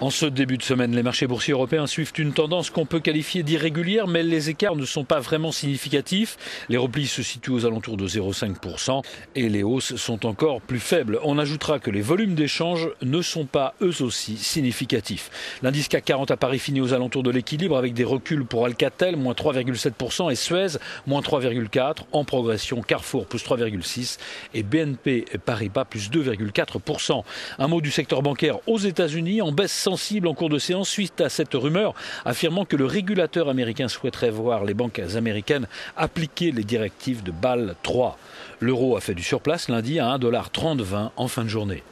En ce début de semaine, les marchés boursiers européens suivent une tendance qu'on peut qualifier d'irrégulière, mais les écarts ne sont pas vraiment significatifs. Les replis se situent aux alentours de 0,5% et les hausses sont encore plus faibles. On ajoutera que les volumes d'échanges ne sont pas eux aussi significatifs. L'indice CAC 40 à Paris finit aux alentours de l'équilibre avec des reculs pour Alcatel, moins 3,7% et Suez, moins 3,4%. En progression, Carrefour, plus 3,6% et BNP Paribas, plus 2,4%. Un mot du secteur bancaire aux États-Unis en baisse sensible en cours de séance suite à cette rumeur affirmant que le régulateur américain souhaiterait voir les banques américaines appliquer les directives de Bâle 3. L'euro a fait du surplace lundi à 1,3020 en fin de journée.